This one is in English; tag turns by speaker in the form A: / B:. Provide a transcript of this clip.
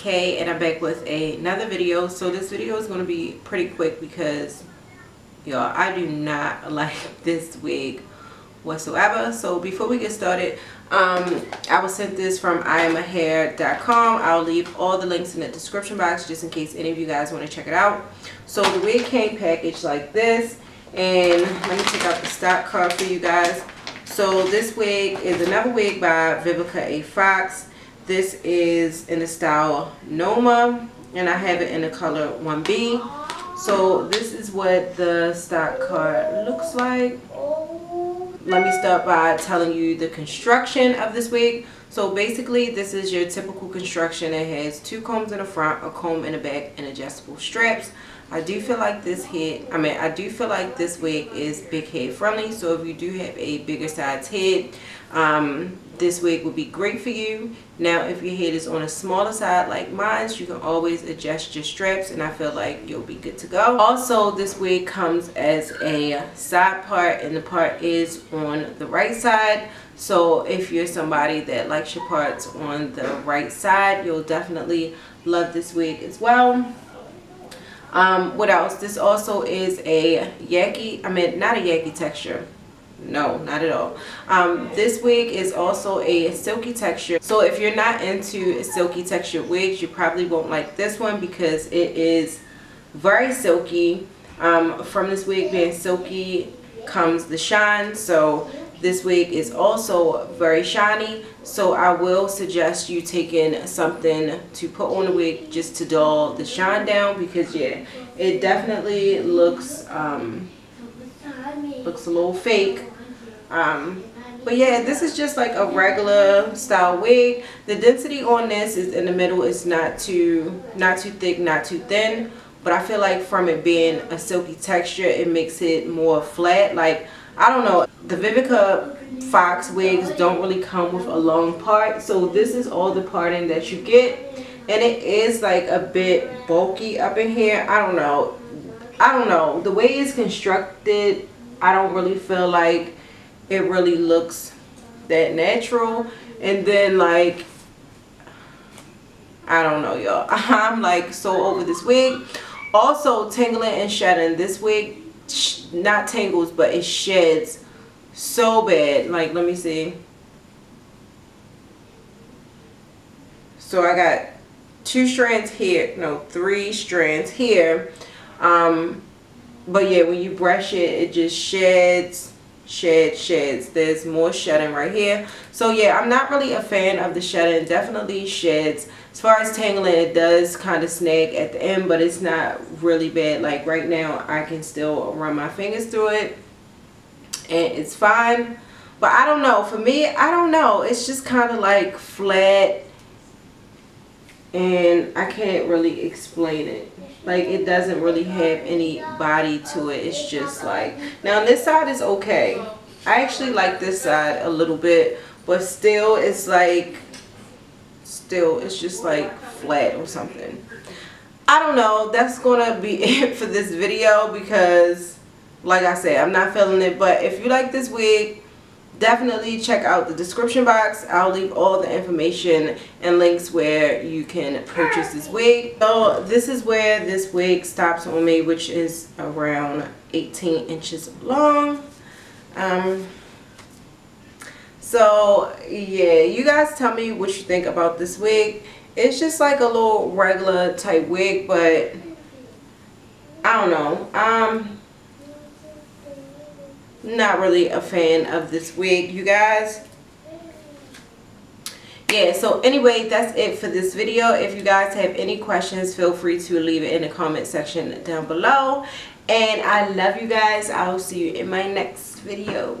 A: Kay and I'm back with another video. So this video is going to be pretty quick because y'all I do not like this wig whatsoever. So before we get started, um, I was sent this from iamahair.com. I'll leave all the links in the description box just in case any of you guys want to check it out. So the wig came packaged like this and let me take out the stock card for you guys. So this wig is another wig by Vivica A. Fox. This is in the style Noma and I have it in the color 1B. So this is what the stock card looks like. Let me start by telling you the construction of this wig. So basically this is your typical construction. It has two combs in the front, a comb in the back, and adjustable straps. I do feel like this head, I mean, I do feel like this wig is big head friendly. So if you do have a bigger size head, um, this wig will be great for you. Now, if your head is on a smaller side like mine, you can always adjust your straps and I feel like you'll be good to go. Also, this wig comes as a side part and the part is on the right side. So if you're somebody that likes your parts on the right side, you'll definitely love this wig as well. Um, what else? This also is a yaki, I mean not a yaki texture. No, not at all. Um, this wig is also a silky texture. So if you're not into silky textured wigs, you probably won't like this one because it is very silky. Um, from this wig being silky comes the shine. So this wig is also very shiny. So I will suggest you taking something to put on the wig just to dull the shine down because yeah, it definitely looks um, looks a little fake. Um, but yeah this is just like a regular style wig. The density on this is in the middle. It's not too not too thick not too thin. But I feel like from it being a silky texture it makes it more flat. Like I don't know. The Vivica Fox wigs don't really come with a long part so this is all the parting that you get. And it is like a bit bulky up in here. I don't know. I don't know. The way it's constructed I don't really feel like it really looks that natural. And then like I don't know y'all. I'm like so over this wig. Also tingling and shedding this wig not tangles but it sheds so bad. Like let me see. So I got two strands here no three strands here. Um but yeah when you brush it it just sheds shed sheds. There's more shedding right here. So yeah i'm not really a fan of the shedding. Definitely sheds. As far as tangling it does kind of snag at the end but it's not really bad. Like right now i can still run my fingers through it and it's fine. But i don't know. For me i don't know. It's just kind of like flat and i can't really explain it. Like it doesn't really have any body to it. It's just like now this side is okay. I actually like this side a little bit but still it's like still it's just like flat or something. I don't know. That's gonna be it for this video because like I said I'm not feeling it. But if you like this wig definitely check out the description box. I'll leave all the information and links where you can purchase this wig. So this is where this wig stops on me, which is around 18 inches long. Um, so yeah, you guys tell me what you think about this wig. It's just like a little regular type wig, but I don't know. Um, not really a fan of this wig you guys. Yeah so anyway that's it for this video. If you guys have any questions feel free to leave it in the comment section down below. And i love you guys. I'll see you in my next video